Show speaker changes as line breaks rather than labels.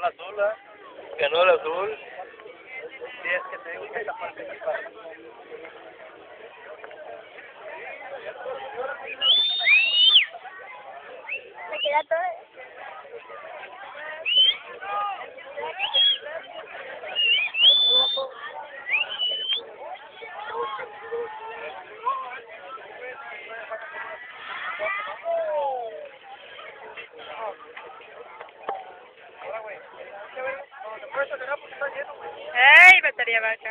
el azul. Ganó el azul. Sí, es que te digo que esta parte es para...
Me queda todo.
¡Ey, batería vaca!